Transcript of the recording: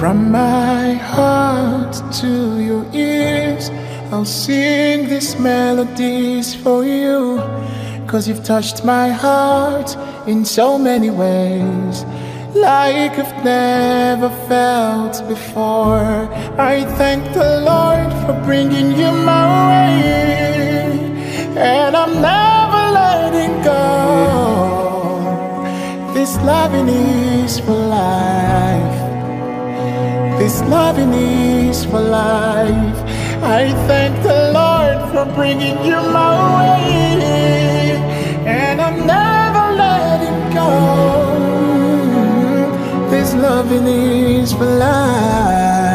From my heart to your ears, I'll sing these melodies for you. Cause you've touched my heart in so many ways, like I've never felt before. I thank the Lord for bringing you my way, and I'm never letting go. This loving is for this loving is for life. I thank the Lord for bringing you my way, and I'm never letting go. This loving is for life.